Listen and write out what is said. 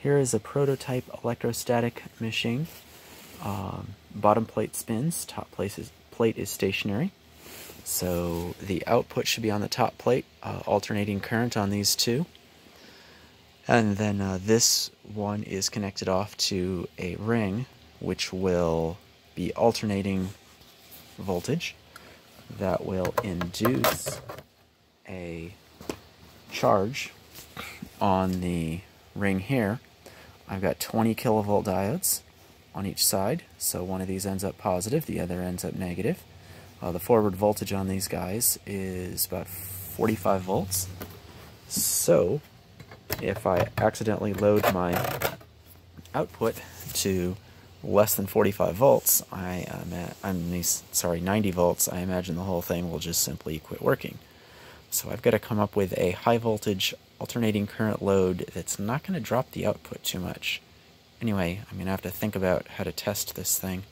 Here is a prototype electrostatic machine. Um, bottom plate spins, top plate is, plate is stationary. So the output should be on the top plate, uh, alternating current on these two. And then uh, this one is connected off to a ring, which will be alternating voltage that will induce a charge on the ring here. I've got 20 kilovolt diodes on each side, so one of these ends up positive, the other ends up negative. Uh, the forward voltage on these guys is about 45 volts. So, if I accidentally load my output to less than 45 volts, I am at, I'm sorry, 90 volts, I imagine the whole thing will just simply quit working. So I've got to come up with a high voltage alternating current load that's not going to drop the output too much. Anyway, I'm going to have to think about how to test this thing.